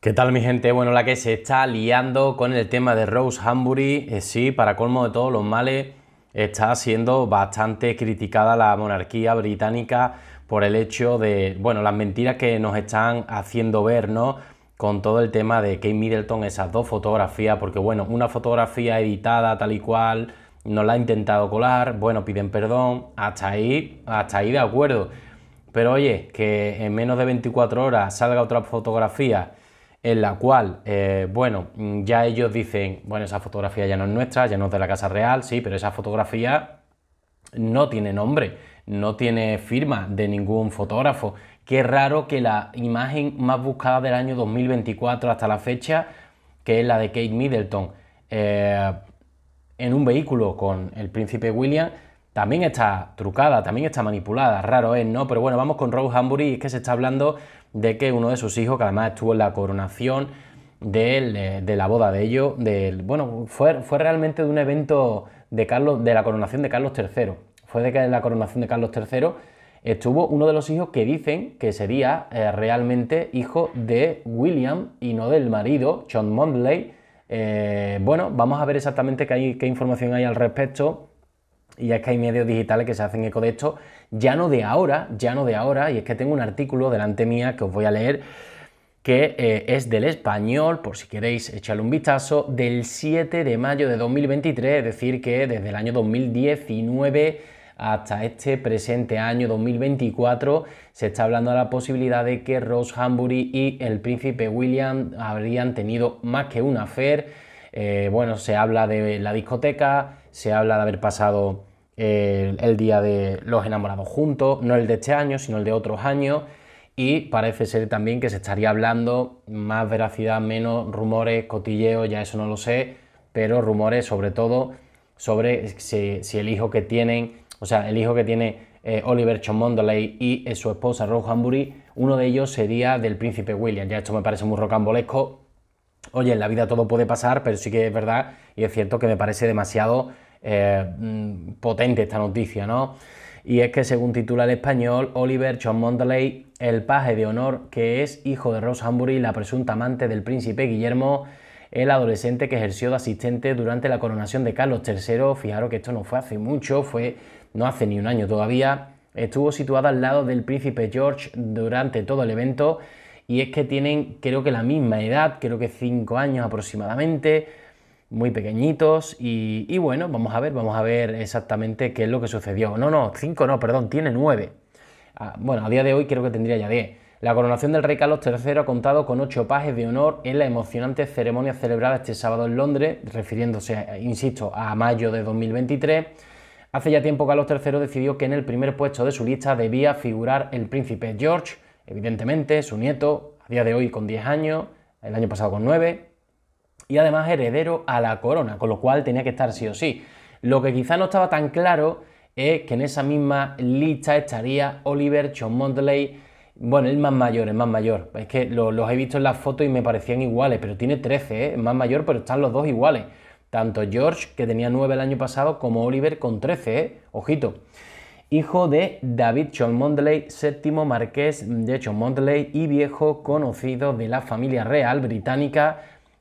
¿Qué tal mi gente? Bueno, la que se está liando con el tema de Rose Hambury, eh, sí, para colmo de todos los males, está siendo bastante criticada la monarquía británica por el hecho de, bueno, las mentiras que nos están haciendo ver, ¿no? Con todo el tema de Kate Middleton, esas dos fotografías, porque bueno, una fotografía editada tal y cual, nos la ha intentado colar, bueno, piden perdón, hasta ahí, hasta ahí de acuerdo. Pero oye, que en menos de 24 horas salga otra fotografía en la cual, eh, bueno, ya ellos dicen, bueno, esa fotografía ya no es nuestra, ya no es de la Casa Real, sí, pero esa fotografía no tiene nombre, no tiene firma de ningún fotógrafo. Qué raro que la imagen más buscada del año 2024 hasta la fecha, que es la de Kate Middleton, eh, en un vehículo con el príncipe William, también está trucada, también está manipulada, raro es, ¿no? Pero bueno, vamos con Rose Hambury y es que se está hablando de que uno de sus hijos, que además estuvo en la coronación de, la boda de ellos, bueno, fue, fue realmente de un evento de, Carlos, de la coronación de Carlos III, fue de la coronación de Carlos III, estuvo uno de los hijos que dicen que sería eh, realmente hijo de William y no del marido, John Mondley. Eh, bueno, vamos a ver exactamente qué información hay al respecto y es que hay medios digitales que se hacen eco de esto, ya no de ahora, ya no de ahora, y es que tengo un artículo delante mía que os voy a leer, que eh, es del español, por si queréis echarle un vistazo, del 7 de mayo de 2023, es decir, que desde el año 2019 hasta este presente año 2024 se está hablando de la posibilidad de que Rose Hambury y el príncipe William habrían tenido más que una affair. Eh, bueno, se habla de la discoteca, se habla de haber pasado el, día de los enamorados juntos, no el de este año, sino el de otros años. Y parece ser también que se estaría hablando más veracidad, menos rumores, cotilleos, ya eso no lo sé, pero rumores sobre todo sobre si, el hijo que tienen, o sea, el hijo que tiene eh, Oliver Cholmondeley y su esposa Rose Hambury, uno de ellos sería del príncipe William. Ya esto me parece muy rocambolesco. Oye, en la vida todo puede pasar, pero sí que es verdad y es cierto que me parece demasiado eh, mm, potente esta noticia, ¿no? Y es que según titula el español, Oliver John Mondeley, el paje de honor que es hijo de Rose Hambury, la presunta amante del príncipe Guillermo, el adolescente que ejerció de asistente durante la coronación de Carlos III, fijaros que esto no fue hace mucho, fue no hace ni un año todavía, estuvo situado al lado del príncipe George durante todo el evento y es que tienen creo que la misma edad, creo que cinco años aproximadamente, muy pequeñitos y, bueno, vamos a ver, vamos a ver exactamente qué es lo que sucedió. No, no, 5 no, perdón, tiene 9. Ah, bueno, a día de hoy creo que tendría ya 10. La coronación del rey Carlos III ha contado con 8 pajes de honor en la emocionante ceremonia celebrada este sábado en Londres, refiriéndose, insisto, a mayo de 2023. Hace ya tiempo Carlos III decidió que en el primer puesto de su lista debía figurar el príncipe George, evidentemente su nieto, a día de hoy con 10 años, el año pasado con 9, y además heredero a la corona, con lo cual tenía que estar sí o sí. Lo que quizá no estaba tan claro es que en esa misma lista estaría Oliver Cholmondeley, bueno, el más mayor, el más mayor. Es que los he visto en las fotos y me parecían iguales, pero tiene 13, ¿eh? es más mayor, pero están los dos iguales. Tanto George, que tenía 9 el año pasado, como Oliver con 13, ¿eh? ojito. Hijo de David Cholmondeley, séptimo marqués de Cholmondeley y viejo conocido de la familia real británica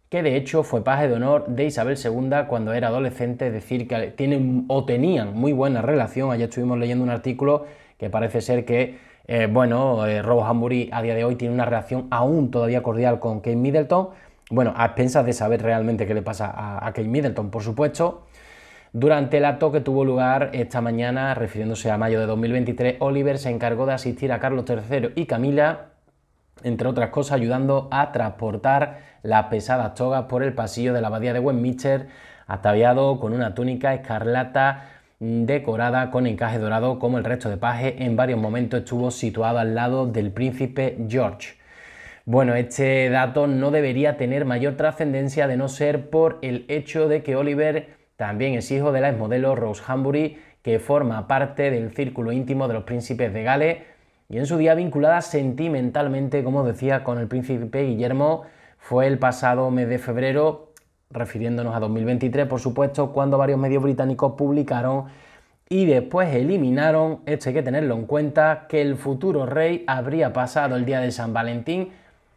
que de hecho fue paje de honor de Isabel II cuando era adolescente, es decir, que tienen o tenían muy buena relación. Ayer estuvimos leyendo un artículo que parece ser que, eh, bueno, eh, Hambury a día de hoy tiene una relación aún todavía cordial con Kate Middleton. Bueno, a expensas de saber realmente qué le pasa a, a Kate Middleton, por supuesto. Durante el acto que tuvo lugar esta mañana, refiriéndose a mayo de 2023, Oliver se encargó de asistir a Carlos III y Camila entre otras cosas ayudando a transportar las pesadas togas por el pasillo de la abadía de Westminster, ataviado con una túnica escarlata decorada con encaje dorado como el resto de paje, en varios momentos estuvo situado al lado del príncipe George. Bueno, este dato no debería tener mayor trascendencia de no ser por el hecho de que Oliver también es hijo de la exmodelo Rose Hambury, que forma parte del círculo íntimo de los príncipes de Gales, y en su día vinculada sentimentalmente, como decía, con el príncipe Guillermo, fue el pasado mes de febrero, refiriéndonos a 2023, por supuesto, cuando varios medios británicos publicaron y después eliminaron, esto hay que tenerlo en cuenta, que el futuro rey habría pasado el día de San Valentín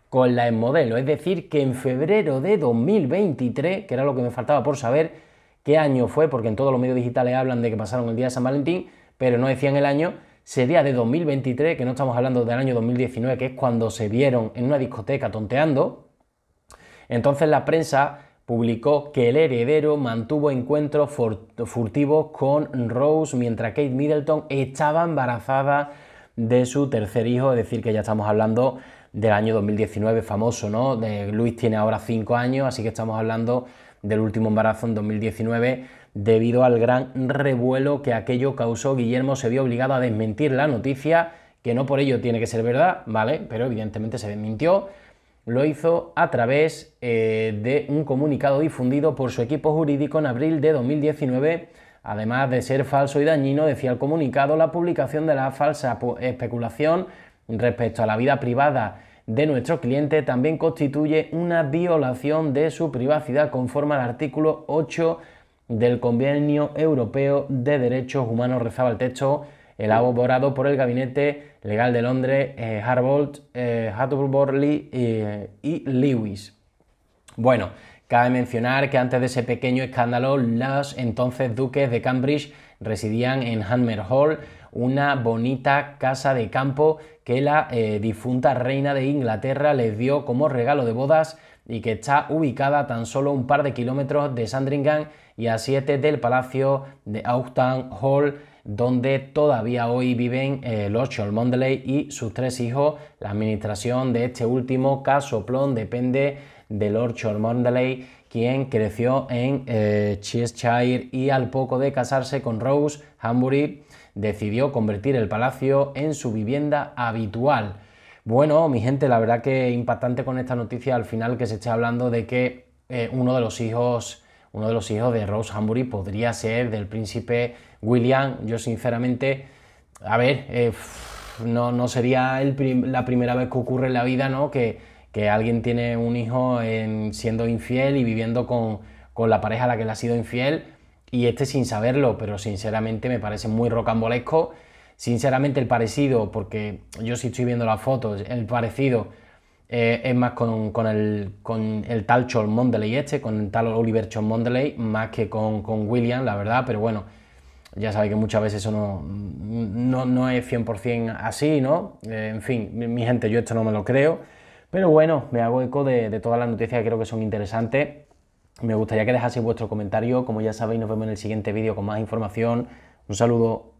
con la modelo. Es decir, que en febrero de 2023, que era lo que me faltaba por saber qué año fue, porque en todos los medios digitales hablan de que pasaron el día de San Valentín, pero no decían el año, sería de 2023, que no estamos hablando del año 2019, que es cuando se vieron en una discoteca tonteando. Entonces la prensa publicó que el heredero mantuvo encuentros furtivos con Rose mientras Kate Middleton estaba embarazada de su tercer hijo, es decir, que ya estamos hablando del año 2019 famoso, ¿no? De Luis tiene ahora 5 años, así que estamos hablando del último embarazo en 2019. Debido al gran revuelo que aquello causó, Guillermo se vio obligado a desmentir la noticia, que no por ello tiene que ser verdad, ¿vale? Pero evidentemente se desmintió. Lo hizo a través eh, de un comunicado difundido por su equipo jurídico en abril de 2019. Además de ser falso y dañino, decía el comunicado, la publicación de la falsa especulación respecto a la vida privada de nuestro cliente también constituye una violación de su privacidad conforme al artículo 8 del Convenio Europeo de Derechos Humanos, rezaba el texto elaborado por el Gabinete Legal de Londres, eh, Harbolt, eh, eh, y Lewis. Bueno, cabe mencionar que antes de ese pequeño escándalo, los entonces duques de Cambridge residían en Hanmer Hall, una bonita casa de campo que la eh, difunta reina de Inglaterra les dio como regalo de bodas y que está ubicada tan solo un par de kilómetros de Sandringham y a siete del palacio de Auchton Hall, donde todavía hoy viven eh, Lord Cholmondeley y sus tres hijos. La administración de este último caso plon depende de Lord Cholmondeley, quien creció en eh, Cheshire y al poco de casarse con Rose Hambury decidió convertir el palacio en su vivienda habitual. Bueno, mi gente, la verdad que impactante con esta noticia al final que se esté hablando de que eh, uno de los hijos uno de los hijos de Rose Hambury podría ser del príncipe William. Yo sinceramente, a ver, eh, no, no, sería la primera vez que ocurre en la vida, ¿no? Que, que alguien tiene un hijo siendo infiel y viviendo con, con la pareja a la que le ha sido infiel y este sin saberlo, pero sinceramente me parece muy rocambolesco. Sinceramente el parecido, porque yo sí estoy viendo las fotos, el parecido eh, es más con, el, con el tal Chol Mondeley este, con el tal Oliver Chol Mondeley, más que con, William, la verdad, pero bueno, ya sabéis que muchas veces eso no, no, es 100% así, ¿no? Eh, en fin, mi, gente, yo esto no me lo creo, pero bueno, me hago eco de, de todas las noticias que creo que son interesantes me gustaría que dejaseis vuestro comentario. Como ya sabéis, nos vemos en el siguiente vídeo con más información. Un saludo.